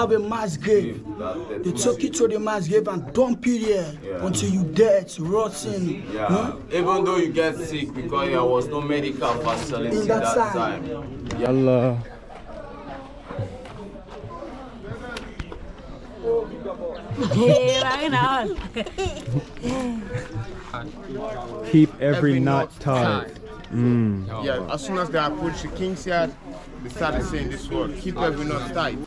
have a mass grave. They took you to the mass grave and dump you there Yeah. until you dead, rotting. Yeah. Huh? Even though you get sick because there was no medical facility In that that time. time. Yalla. Keep every, Every knot knot tied. tied. Mm. Yeah, as soon as they approached the king's yard, they started saying this word, keep every knot tight.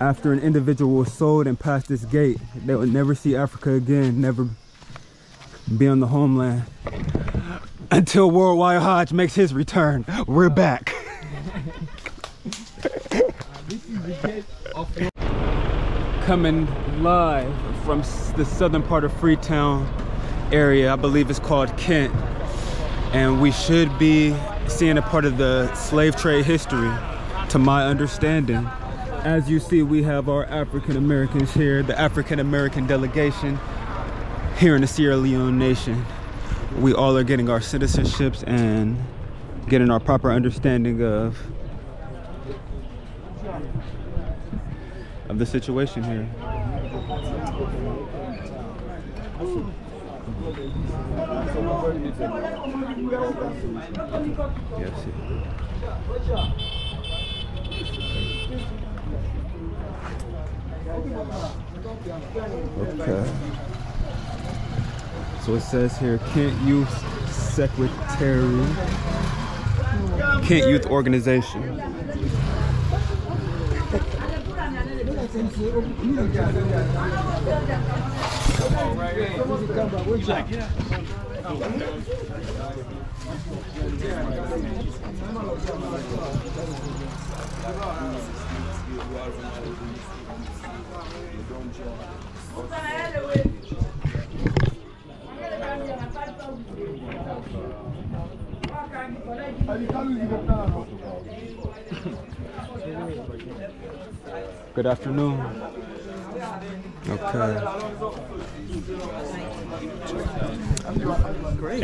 After an individual was sold and passed this gate, they would never see Africa again, never be on the homeland. Until Worldwide Hodge makes his return. We're back. Coming live from the southern part of Freetown area, I believe it's called Kent. And we should be seeing a part of the slave trade history, to my understanding. As you see, we have our African Americans here, the African American delegation here in the Sierra Leone nation. We all are getting our citizenships and getting our proper understanding of of the situation here. Yes. Okay. So it says here Kent Youth Secretary, Kent Youth Organization. Good afternoon. Okay.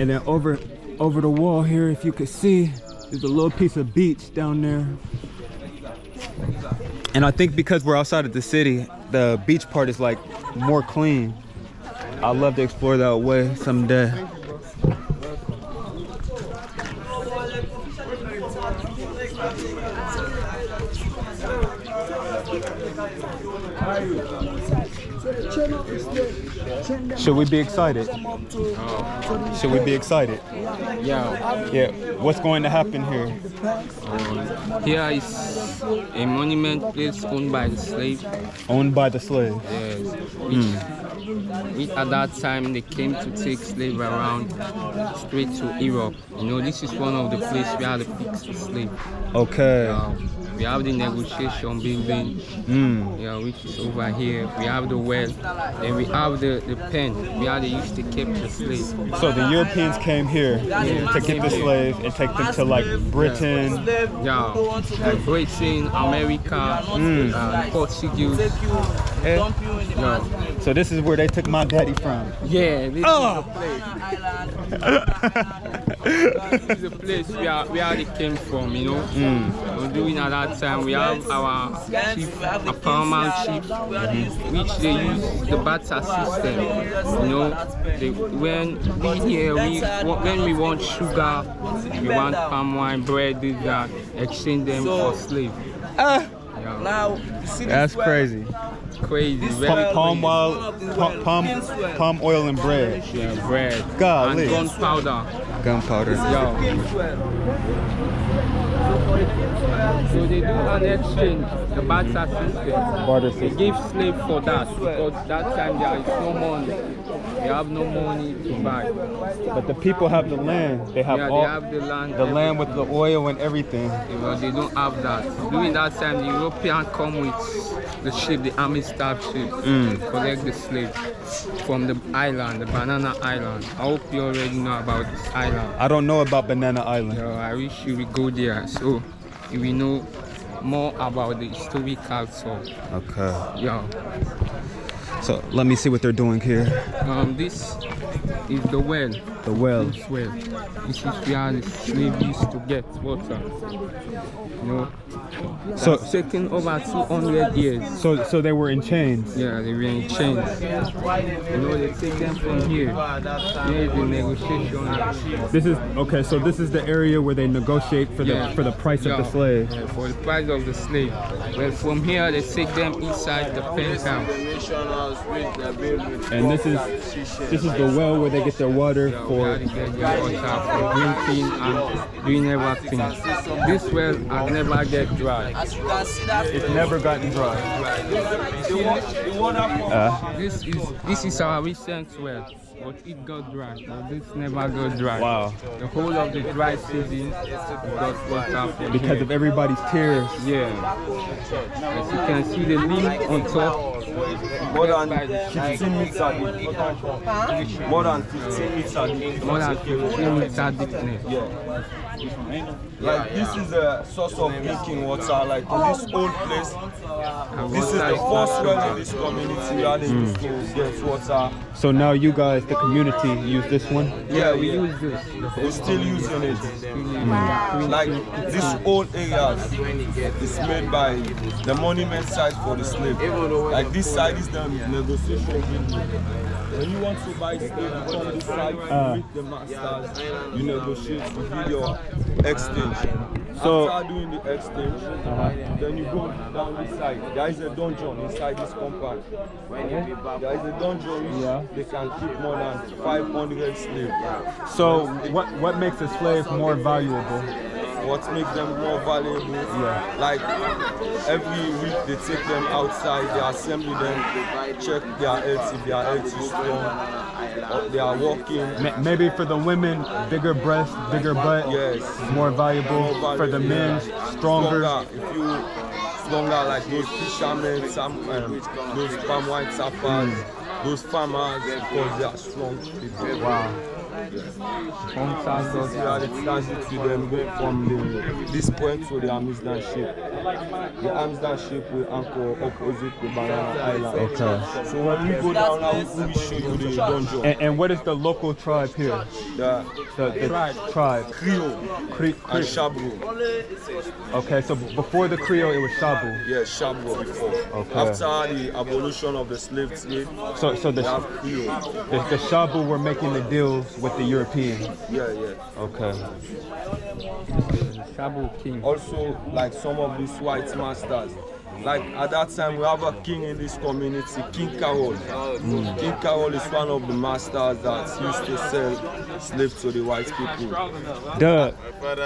And then over over the wall here, if you could see, there's a little piece of beach down there. And I think because we're outside of the city, the beach part is like more clean. I'd love to explore that way someday. Should we be excited? Should we be excited? Yeah, Yeah. What's going to happen here? here is a monument place owned by the slave. Owned by the slave. Yes, which, which at that time they came to take slave around straight to Europe. You know, this is one of the places where they fix the slave. Okay. We have the negotiation building, Mm. yeah, which is over here. We have the well, and we have the, the pen where they used to keep the slave. So the Europeans came here to get the slaves and take them to like Britain. Yeah, like Britain, America, uh, Portuguese. Eh? Yeah. So this is where they took my daddy from. Yeah, this Oh. is the place. this is the place where, where they came from, you know. Mm. During at that time, we have our chief, a paramount chief, which they use the barter system. You know, they, when we here, we when we want sugar, we want palm wine, bread, this that, exchange them for slave. Ah, Yeah, Now, see that's well? crazy. crazy, very Palm, palm, oil, palm, palm, palm oil and bread. Yeah, bread Golly. and gunpowder. Gunpowder. Yeah. So they do an exchange, the barter system. Barter They give slave for that because that time there is no money. They have no money to buy. But the people have the land. They have Yeah, all they have the land. the land with the oil and everything. But they don't have that. During that time, the European come with the ship, the army staff ship, Mm. collect the slaves from the island, the Banana Island. I hope you already know about this island. I don't know about Banana Island. So I wish you will go there so you will know more about the historical so Okay. yeah. So let me see what they're doing here. Um this is the well. The well. This well. This is where the slave used to get water. You know. So- taking over 200 years. So so they were in chains. Yeah, they were in chains. You know, they take them from here. Here is the negotiation. This is okay. So this is the area where they negotiate for the for the price of the slave. yeah, for the price of the slave. Well, from here they take them inside the penthouse. Mission house with the building. And this is this is the well where they get their water for. they get their water for drinking and doing everything. This well has never get dry. It's never gotten dry. Uh, This is this is our recent well, but it got dry. But this never got dry. Wow. The whole of the dry season got water from because here. of everybody's tears. Yeah. As you can see the leaf on top. More than 15 meters deep. More than 15 meters deep. More than 15 meter deepness. Like this is a source of drinking water. Like in this old place, this is the first well in this community where they to get water. So now you guys, the community, use this one. Yeah, we use this. We're still using it. Like this old areas is made by the monument site for the slave. Like this side is the negotiation building. When you want to buy slave, you come this side, you uh. meet the masters, you negotiate, you do your exchange. So- After doing the exchange, uh-huh. then you go down this side. There is a dungeon inside this compound. There is a dungeon which they can keep more than 500 slaves. So what what makes a slave more valuable? What makes them more valuable. Like every week they take them outside, they assemble them, check their health if their health is strong, they are walking. Maybe for the women, bigger breast, bigger butt, Yes. more valuable. More For the valuable, men, yeah. stronger. If you stronger like those fishermen, some um, those palm white sappers, those farmers, because they are strong people. Wow. Hunters This is got where the transit to them go from the, this point to the Amsterdam ship. The Amsterdam ship will anchor opposite the Banana Island. Okay. So when we go down now, we will show you the dungeon. And, and what is the local tribe here? The The, the tribe. Creole Cre- and Sherbro. okay, so before the Creole, it was Sherbro. Yeah, Sherbro before. Okay. After the abolition of the slave trade, So, so the, they have Creole. the, the Sherbro were making the deals with the Europeans. Yeah, yeah. Okay. Sherbro King. also like some of these white masters. Like at that time, we have a king in this community, King Carol. Mm. King Carol is one of the masters that used to sell slaves to the white people. Doug,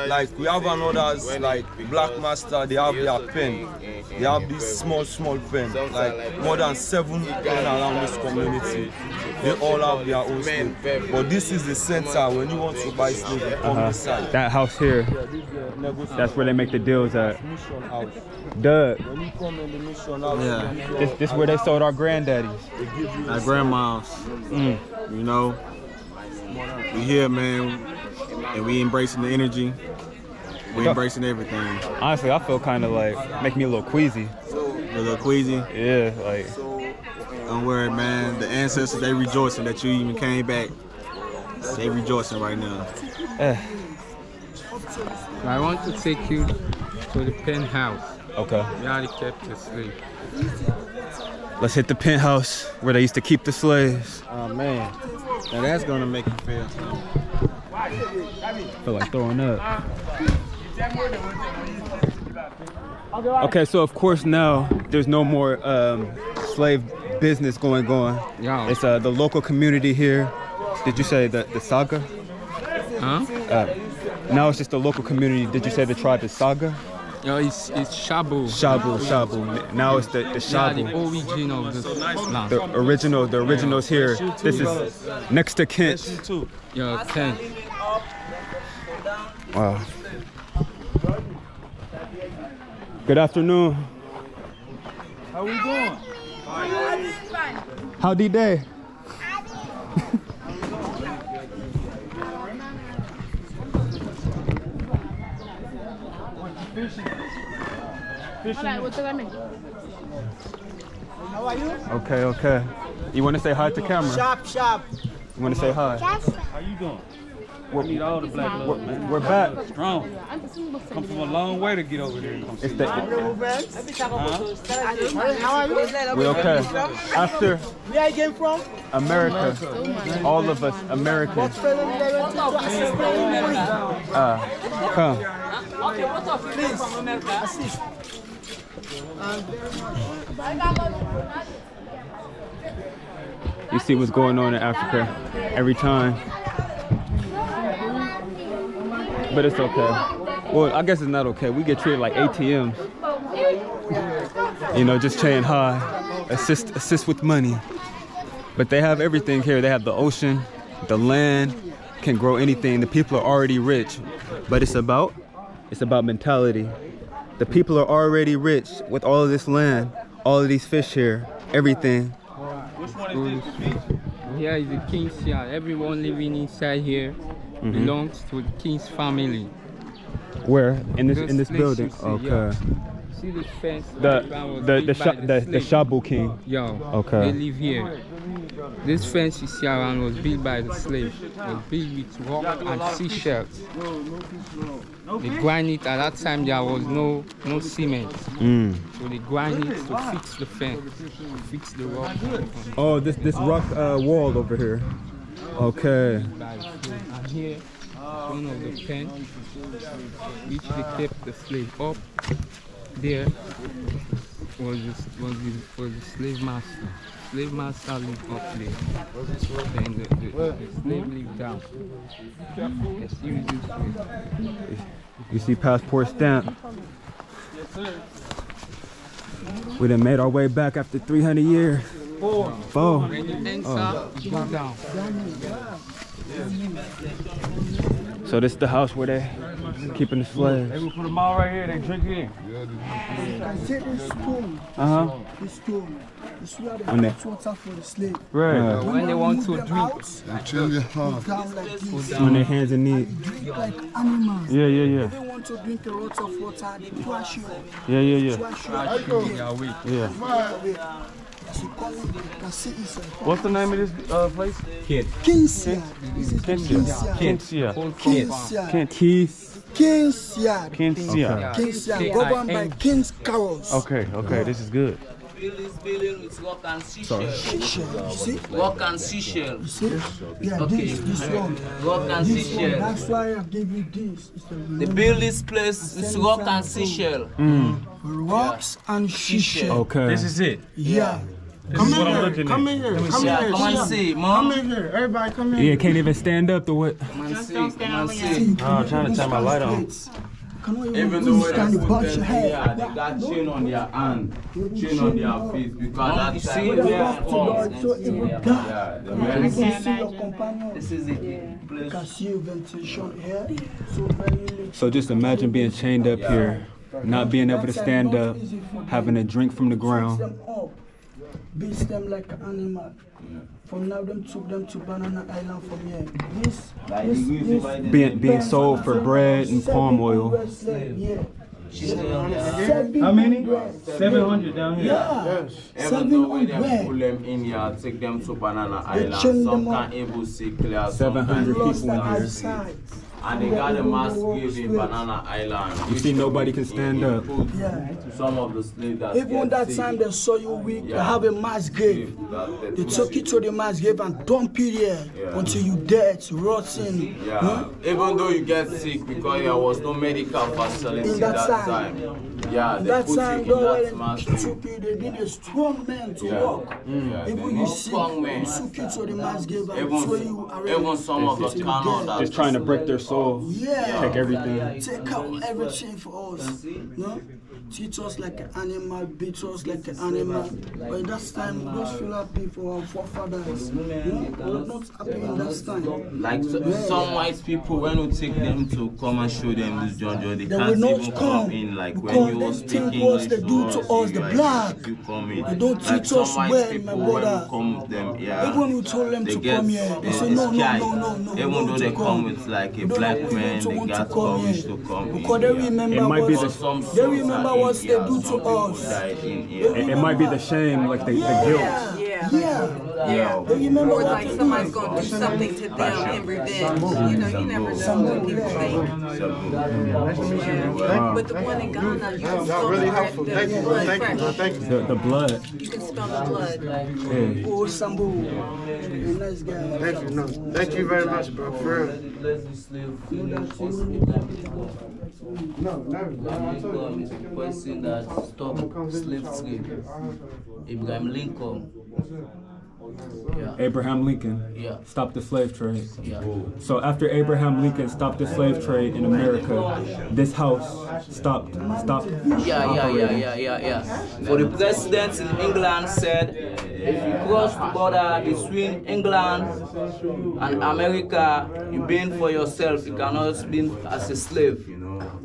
Like we have another like black master, they have their pen. They have this small, small pen, like more than seven pen around this community. They all have their own slave. But this is the center when you want to buy slave, you come uh-huh. this side. that house here, that's where they make the deals at. mission house. Doug, When you come in the mission Yeah. they this this where they sold our granddaddies. they give you Our grandmas. Mm. You know, we here, man, and we embracing the energy. We embracing everything. Honestly, I feel kind of like make me a little queasy. A little queasy. Yeah, like Don't worry, man. The ancestors they rejoicing that you even came back. They rejoicing right now. I want to take you to the penthouse okay. where they kept the slave. Let's hit the penthouse where they used to keep the slaves. Oh man, now that's gonna make you feel something. feel like throwing up. Okay, so of course now there's no more um, slave business going on. Yeah. It's uh, the local community here. Did you say the, the Saga? Huh? Uh, now it's just the local community. Did you say the tribe is Saga? Yeah, it's, it's Sherbro. Sherbro, Sherbro. Now it's the, the They are the Sherbro. origin of this land. The original, the originals here. This is next to Kent. Yeah, Ken. Wow. Good afternoon. How we doing? How Howdy day. Okay, okay. You want to say hi to camera? Sharp, sharp. You want to say hi? How you doing? We're, Need all the black love, man. we're back. Strong. Come from a long way to get over here and come It's see the, Huh? How are you? we okay. After Where I came from? America, all of us Americans. Uh, come. You see what's going on in Africa. Every time. But it's okay. Well, I guess it's not okay. We get treated like ATMs. You know, just saying hi, assist, assist with money. But they have everything here. They have the ocean, the land, can grow anything. The people are already rich. But it's about, it's about mentality. The people are already rich with all of this land, all of these fish here, everything. Which one is this? Here is the king's yard. Everyone living inside here Mm-hmm. belongs to the king's family. Where in this This in this building? Okay. yeah. See the fence? The the the by the, the. Sherbro King. Yeah. Okay. They live here. This fence you see around was built by the slave. It was built with rock and seashells. They grind it at that time there was no no cement. Mm. So they grind it to fix the fence, to fix the rock. Oh, this this rock uh, wall over here. Okay. by the slave. And here one of the pen which they kept the slave up. There was the, was the, was the slave master. Slave master lived up there. Then the, the, the slave lived down. You use this way. You see passport stamp. We done made our way back after 300 years. Four. Four. When you enter, you go down. So this is the house where they keeping the slaves. They will put them all right here. They drink it in. See this stone, Uh huh. this stone, this where they On there. put water for the slave. Right. When they want to Move them drink, out, go down like this. On their hands and knees. Drink like animals. Yeah, yeah, yeah. They want to drink a lot of water, they trash you. Yeah, yeah, yeah. Trash you. they are weak. Yeah. As you come in, you can see inside. What's the name of this uh, place? King's Yard. This is Kent. King's Yard. Kensia. Whole King's Yard. Can't Keith. King's Yard. Kensia. King's Yard. Okay. Governed by King's Carrols. Okay, okay, this is good. Build this building with rock and seashell. You see? Rock and seashell. You see? Yeah, Okay. this, this one. Rock and This one. seashell. That's why I gave you this. It's the They build this place with rock and seashell. rocks and seashell. Okay. This is it. Yeah. This is what I'm Come in here. Come in here. come and see, Come mom. in here. Everybody come in Yeah, can't even stand up to what? Come and see, come and see. See, Oh, I'm trying to turn my light on. Cannot even, Even even though when stand they to put bash them your head. here, they got chain on their hand, chain on their feet because that You time don't they have to are Lord, so it will die. Yeah, the You men. can see your companion. This is it. You Place. can see your ventilation here. So very little. So just imagine being chained up here, not being able to stand up, having a drink from the ground. Them. Beat them like an animal. From now, them took them to Banana Island from here. This, this, this. Being being sold for bread and palm oil. How many? 700 down here. Yeah. Even though when they 700. pull them in here, take them to Banana They Island, chain some them up. can't able see clear, some 700 people in here. Outside. And they got a mass grave in Banana Island. You see nobody can stand up. Yeah. Some of the slaves that Even that sick, time they saw you weak, they Yeah. have a mass grave. that They took you to the mass grave and dump you there Yeah. until you dead, rotting. Yeah, hmm? even though you get sick because there was no medical facility In that that, time. time. Yeah, they That put time, you in though, that mass grave. they took you, they need a strong man to Yeah. walk. Mm. Yeah, they Even you see, strong men. they took you to the mass grave and Even, throw you around. even some of the until you cannons dead. that Just trying to break their soul. Yeah. Take everything. Take out everything for us. No? Teach us like an animal, beat us like an animal. But in that time, we don't feel happy for our forefathers. No? We're not happy in that time. Like so, some white people, when we take them to come and show them this John they They can't will not even come come in. Like when you they speak think English what they do to us, the you black. You come in. They don't like teach us white well, my brother. we come with them, yeah. Even when we told them they to get, come here, they they, say no, no, no, no, no. Even though they come with like a We don't black even man, to they want to got come courage to come in. Because they remember It might be what, the- Some they remember what they do to us. died in It, it might be the shame, like the, the guilt. Have. Yeah. Yeah. Do you remember Or like somebody's gonna do something to them in revenge. You know, you never know what people think. Yeah. But the one in Ghana, you can smell really the, helpful. the Thank you. blood Thank you. Thank you. The, the blood. You can smell the blood. Yeah. Oh, Sambu. A nice guy. Thank you. No, thank you very much, bro. For real. No, never. Lincoln is the person that stopped slave trade. Abraham Lincoln. Yeah. Abraham Lincoln Yeah. stopped the slave trade. Yeah. So after Abraham Lincoln stopped the slave trade in America, this house stopped stopped. Yeah, yeah, yeah, yeah, yeah, yeah. For the president in England said, if you cross the border between England and America, you been for yourself. You cannot be as a slave.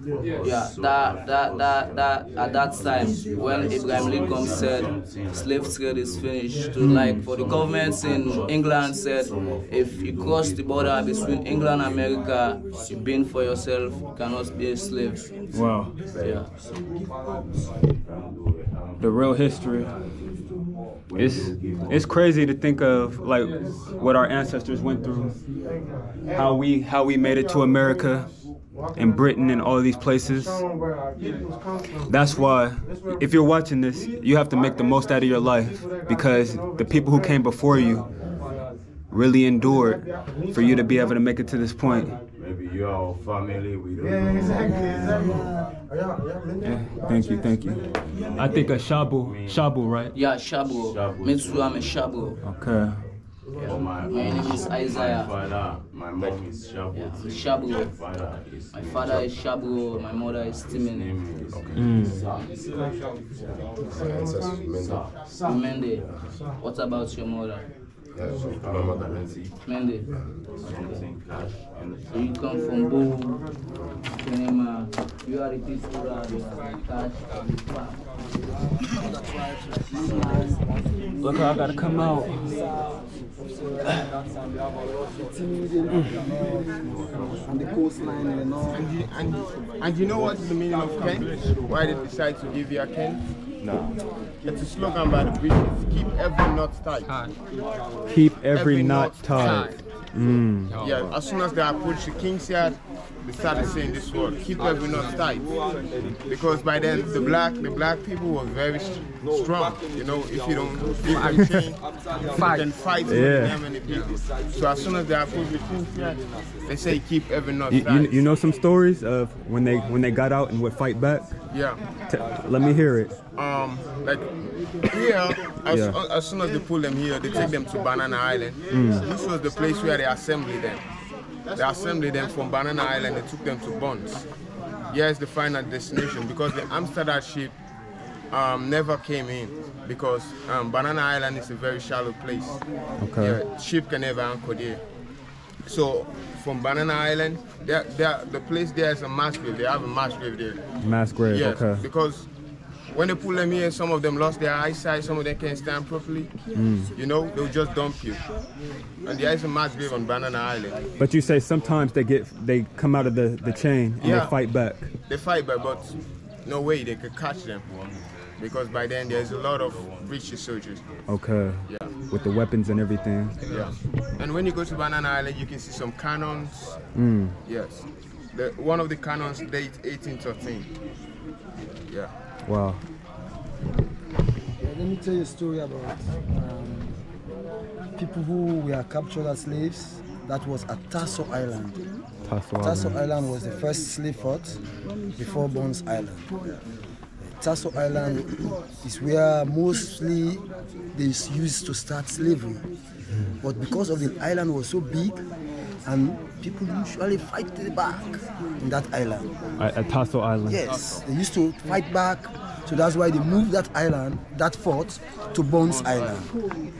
Yeah, that, that, that, that, at that time, when Abraham Lincoln said slave trade is finished, to like for the governments in England said, if you cross the border between England and America, you been for yourself. You cannot be a slave. Wow. Yeah. the real history. It's it's crazy to think of like what our ancestors went through, how we how we made it to America, and Britain and all these places. That's why, if you're watching this, you have to make the most out of your life because the people who came before you really endured for you to be able to make it to this point. Maybe you are our family, we don't Yeah, exactly, exactly. Yeah, yeah. Yeah, thank you, thank you. I think a Sherbro, Sherbro, right? Yeah, Sherbro. Me too, I'm a Sherbro. Okay. Oh, my, My name is my Isaiah. father, my mom is Sherbro. Yeah, too. Sherbro. My father is My father is Sherbro, my mother is Temne. name is Mende. What about your mother? my mother Nancy. Mende. Something So you come from Bo, Kenema. You are a people that are cash and farm. Look, I gotta come out. On the coastline, you know. And you, and, and you know what is the meaning of Ken? Why they decide to give you a Ken? No. It's a slogan by the British. Keep every knot tight. Keep every, Every knot knot tied. Mm. Yeah, as soon as they approach the king's yard, they started saying this word, keep every knot tight. Because by then the black the black people were very s- strong. You know, if you don't give them chain, you can fight with Yeah. them and the people. So as soon as they are the king's they say keep every knot You, tight. you, you know some stories of when they when they got out and would fight back? yeah. T- let me hear it. Um, like here, as, Yeah. as soon as they pull them here, they take them to Banana Island. Mm. This was the place where they assembled them. They assembled them from Banana Island. They took them to Bunce. Is the final destination because the Amsterdam ship um, never came in because um, Banana Island is a very shallow place. Okay. Yeah, ship can never anchor there. So from Banana Island, there, there, the place there is a mass grave. They have a mass grave there. Mass grave. Yes, Okay. because when they pull them here, some of them lost their eyesight, some of them can't stand properly. Mm. You know, they'll just dump you. And there is a mass grave on Banana Island. But you say sometimes they get they come out of the, the chain and Yeah. they fight back. They fight back, but no way they could catch them. Because by then there's a lot of British soldiers. Okay. Yeah. With the weapons and everything. Yeah. And when you go to Banana Island, you can see some cannons. Mm. Yes. The, one of the cannons date 1813. Yeah. Wow. Yeah, let me tell you a story about um, people who were captured as slaves. That was at Tasso Island. Tasso Tasso Island. Island was the first slave fort before Bunce Island. Tasso Island is where mostly they used to start slavery. But because of the island was so big, and people usually fight to the back in that island. At, at Tasso Island. Yes, they used to fight back, so that's why they moved that island, that fort, to Bunce Island.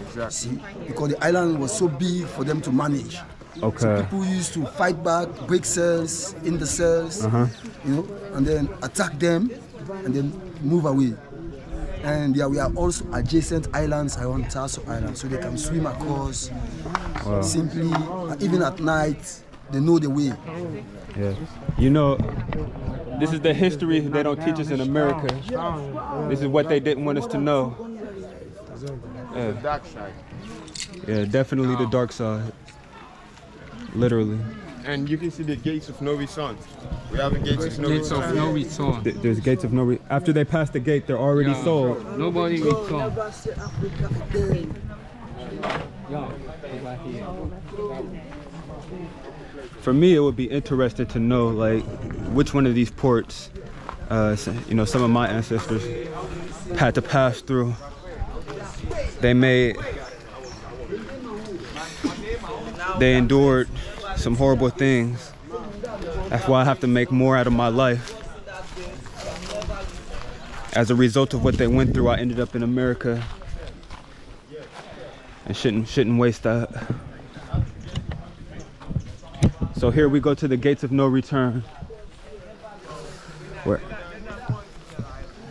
Exactly. See, because the island was so big for them to manage. Okay. So people used to fight back, break cells in the cells, Uh-huh. you know, and then attack them, and then move away. And there we are also adjacent islands around Tasso Island, so they can swim across. Wow. Simply, even at night, they know the way. Yeah. You know, this is the history they don't teach us in America. This is what they didn't want us to know. Yeah. The dark side. Yeah, definitely the dark side. Literally. And you can see the gates of no return. We have the gates of no Gates of return. no. Th- There's gates of no. Re- After they pass the gate, they're already Yeah. sold. Nobody return. Never For me, it would be interesting to know like which one of these ports, uh, you know, some of my ancestors had to pass through. They made, they endured some horrible things. That's why I have to make more out of my life. As a result of what they went through, I ended up in America, and shouldn't shouldn't waste that. So here we go to the gates of no return. Where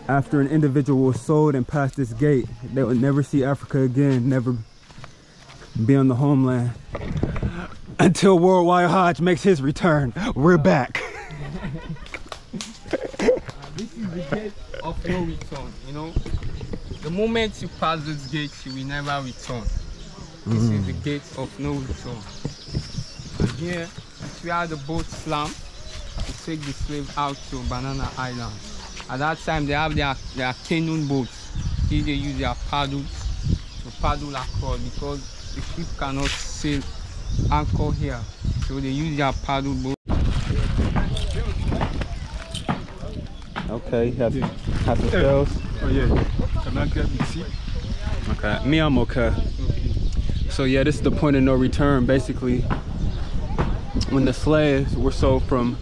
after an individual was sold and passed this gate, they would never see Africa again, never be on the homeland. Until Worldwide Hodge makes his return. We're back. This is the gate of no return, you know. The moment you pass this gate, you will never return. This is mm. the gate of no return. And here is where the boat slam to take the slave out to Banana Island. At that time, they have their, their canoe boats. Here they use their paddles to paddle across because the ship cannot sail anchor here. So they use their paddle boat. Okay, have, have the shells. Oh yeah. Can I get the seat? Okay, me, I'm okay. Oh, So yeah, this is the point of no return. Basically, when the slaves were sold from,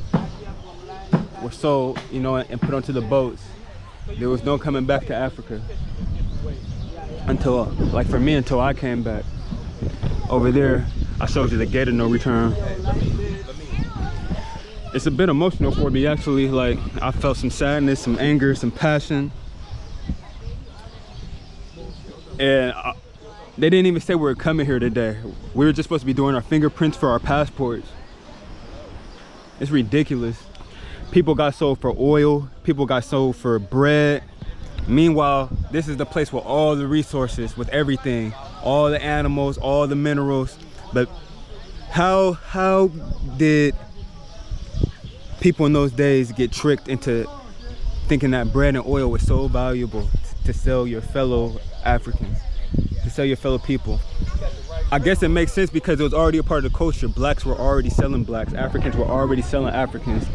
were sold, you know, and put onto the boats, there was no coming back to Africa until, like for me, until I came back. Over there, I showed you the gate of no return. It's a bit emotional for me actually. Like I felt some sadness, some anger, some passion. and they didn't even say we were coming here today. We were just supposed to be doing our fingerprints for our passports. It's ridiculous. People got sold for oil. People got sold for bread. Meanwhile, this is the place with all the resources, with everything, all the animals, all the minerals. But how how did people in those days get tricked into thinking that bread and oil was so valuable to sell your fellow Africans, sell your fellow people. I guess it makes sense because it was already a part of the culture. Blacks were already selling blacks. Africans were already selling Africans.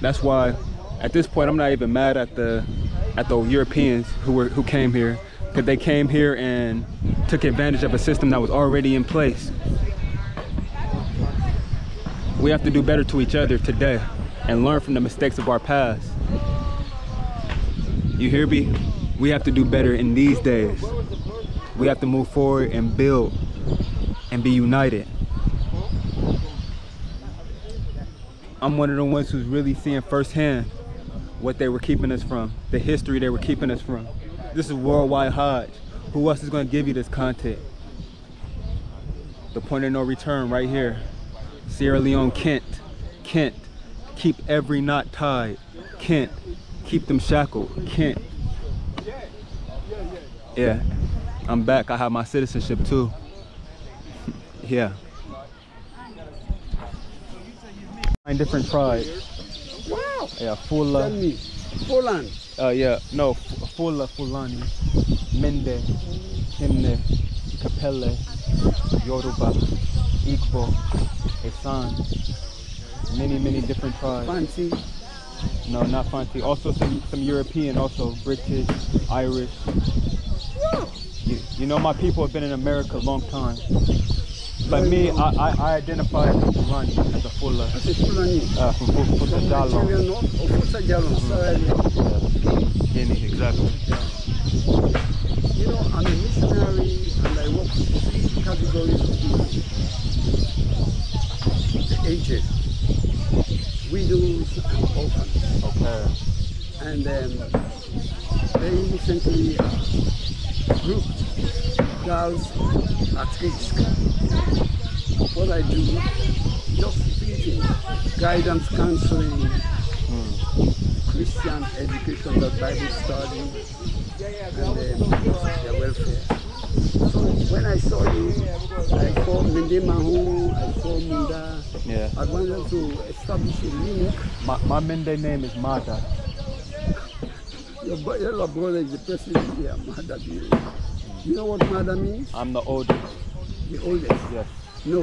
That's why at this point I'm not even mad at the at the Europeans who were who came here because they came here and took advantage of a system that was already in place. We have to do better to each other today and learn from the mistakes of our past. You hear me? We have to do better in these days. We have to move forward and build and be united. I'm one of the ones who's really seeing firsthand what they were keeping us from, the history they were keeping us from. This is Worldwide Hodge. Who else is going to give you this content? The point of no return right here. Sierra Leone, Kent. Kent. Keep every knot tied. Kent. Keep them shackled. Kent. Yeah. I'm back. I have my citizenship too. yeah. Nine different tribes. Wow. Yeah, Fula. Tell me, Poland. Uh, yeah, no, Fula, Fulani, Mende, Himne, Capelle, Yoruba, Igbo, Esan, many, many different tribes. Fancy. No, not Fanti. Also some, some European, also British, Irish. You, know, my people have been in America a long time. But me, I, I, I identify as a Fulani, as a Fula. As a Fulani. Uh, from Fu- Futa Jalo. Nigeria North or Futa Jalo, Sierra Leone. Guinea, exactly. You know, I'm a missionary and I work with three categories of people. The aged, widows and orphans. Okay. And um, very recently uh, girls at risk. What I do, just things. Guidance counseling, Christian education, the Bible study, and then their welfare. when I saw you, I saw Mende Mahu, I saw Munda. Yeah. I wanted to establish a link. My, my Mende name is Mada. Your, your brother is the president here, Mada. You know what Mada means? I'm the oldest. The oldest? Yes. No,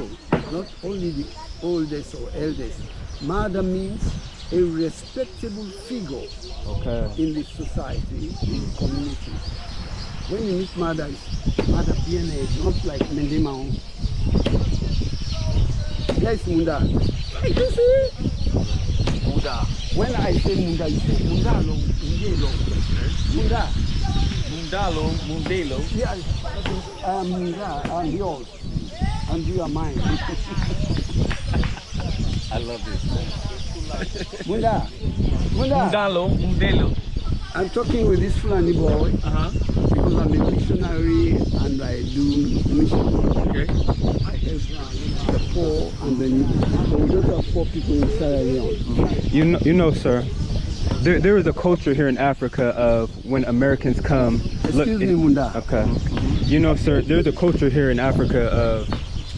not only the oldest or eldest. Mada means a respectable figure Okay. in the society, in the community. When you meet mother Mada Biene, it's not like Mendemao. Yes, Munda. Hey, you see? Munda. When I say Munda, you say munda Mundelo. Munda. Mundalo, Mundelo. Yeah, I'm Munda, I'm yours. And you are mine. I love this. Munda. Munda. Mundalo, Mundelo. I'm talking with this Fulani boy Uh-huh. because I'm a missionary and I do mission work. Okay. I help uh, the poor and the needy. But we don't have poor people in Sierra Leone. You know, you know, sir. There, there is a culture here in Africa of when Americans come. Excuse me, Munda. Okay. You know, sir, there's a culture here in Africa of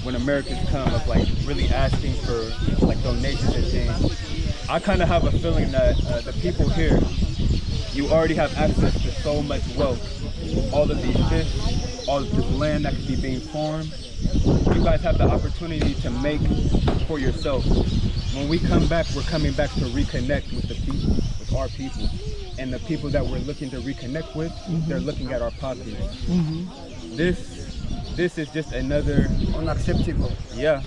when Americans come of like really asking for like donations and things. I kind of have a feeling that uh, the people here, you already have access to so much wealth, all of these fish, all of this land that could be being farmed. You guys have the opportunity to make for yourself. When we come back, we're coming back to reconnect with the people, with our people. And the people that we're looking to reconnect with, they're looking at our pockets. This this is just another Unacceptable. yeah.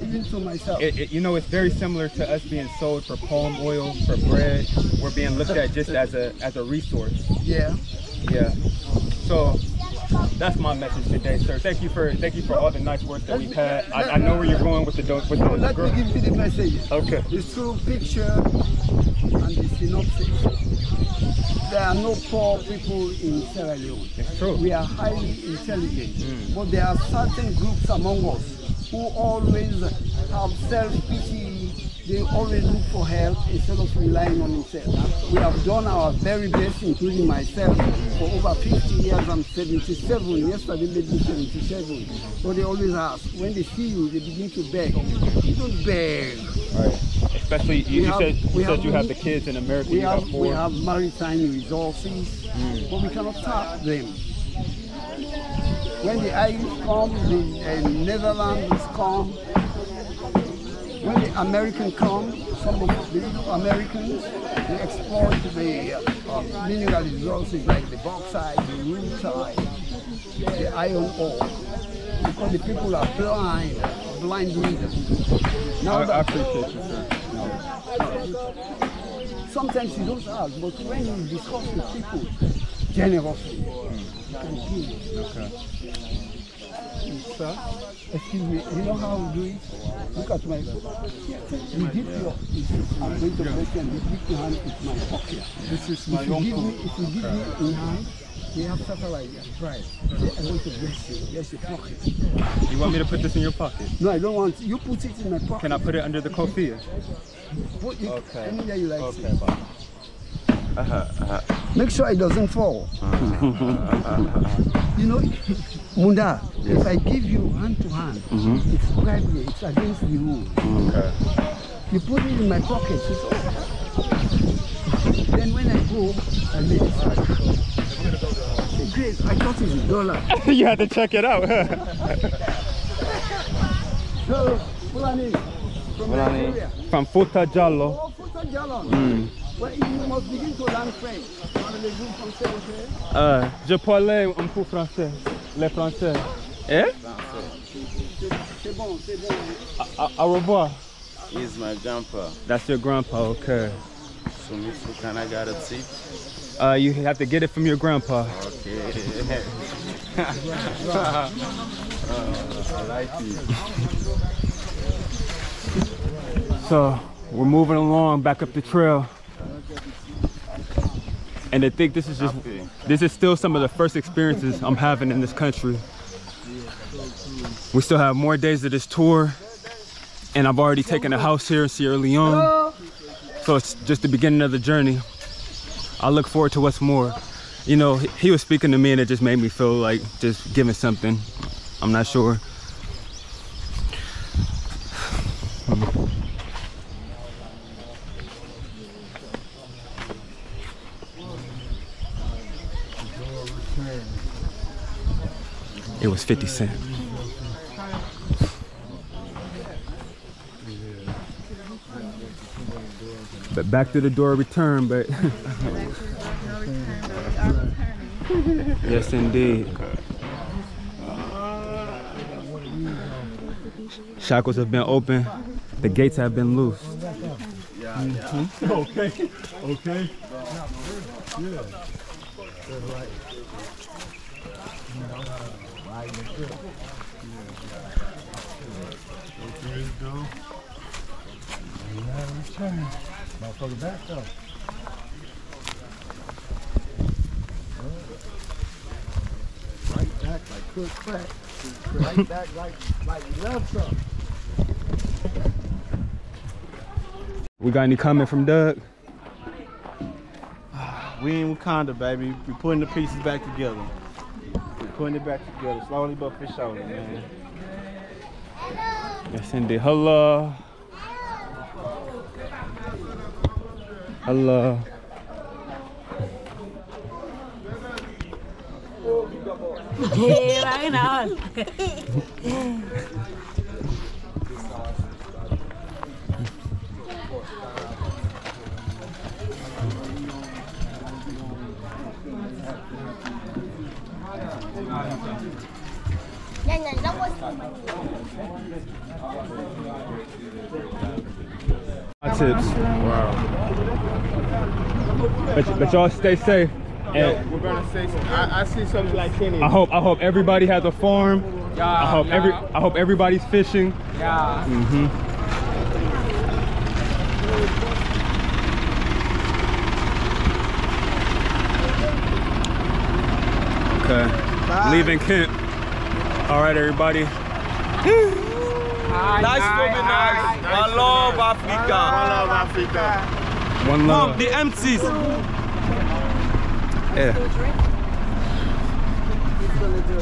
Even to myself. It, it, you know, it's very similar to us being sold for palm oil, for bread. We're being looked at just as a as a resource. Yeah. Yeah. So that's my message today, sir. Thank you for thank you for all the nice words that we've had. I, I know where you're going with the do- with the Let me girl. give you the message. Okay. It's true picture and the synopsis. There are no poor people in Sierra Leone. It's true. We are highly intelligent, hmm. but there are certain groups among us who always have self-pity. They always look for help instead of relying on themselves. We have done our very best, including myself, for over 50 years. I'm 77. Yesterday made me 77. But they always ask, when they see you, they begin to beg. You don't beg. Especially you, you have- said you said have- you have the kids in America. We you have, four. we have maritime resources, but we cannot tap them. When the Irish come, the uh, Netherlands come, when the Americans come, some of the Americans, they exploit the uh, mineral resources like the bauxite, the rutile, the iron ore, because the people are blind, blind readers. Now I, I appreciate you, sir. Sometimes you don't ask, but when you discuss with people generously, you can give. Okay. Sir, excuse me, you know how we do it? Look at my, you dip your, I'm going to you and you dip your hand into my pocket. This is If my you give uncle. me, if you give me in hand, we have satellite here. Try it. Say, I want to bless you. There's a pocket. You want me to put this in your pocket? No, I don't want, you put it in my pocket. Can I put it under the kofia? Put it Okay. anywhere you like. Okay, bye. Uh-huh, uh-huh. Make sure it doesn't fall. Uh-huh. you know, Munda, if I give you hand to hand, mm-hmm. it's bribery, it's against the rule. Okay. You put it in my pocket, it's all. Then when I go, I make it Say, Grace, I thought it's a dollar. you had to check it out. So, Fulani, from Fulani. Nigeria. From Futa Jallo. Oh, Futa Jalon. Mm. Well, you must begin to learn French. Parlez-vous français, okay? Euh, je parlais un peu français. Les français. Eh? C'est bon, c'est bon. Au au revoir. He's my grandpa. That's your grandpa, okay. So me too, can I got a tip? Uh, you have to get it from your grandpa. Okay. So we're moving along back up the trail. And I think this is just this is still some of the first experiences I'm having in this country. We still have more days of this tour. And I've already taken a house here in Sierra Leone. So it's just the beginning of the journey. I look forward to what's more. You know, he, was speaking to me and it just made me feel like just giving something. I'm not sure. It was 50 Cent. But back to the door return, but yes indeed. Shackles have been open, the gates have been loosed. Okay, okay. Yeah. Okay, go. Now return. Motherfucker back though. Right back like cook crack. Right back like like you love something. We got any comment from Doug? We in Wakanda, baby. We putting the pieces back together. We putting it back together, slowly but for surely, man. Yes indeed. Hello. Hello. right on. Nhanh But, but y'all stay safe. Yeah, And we're gonna say. I, I see something like Kenny. I hope I hope everybody has a farm. Yeah, I hope every. I hope everybody's fishing. Yeah. hmm Okay. Leaving Kent. All right, everybody. Nice swimming, nice. One love Africa. I love Africa. One Mom, love. the MCs. Yeah.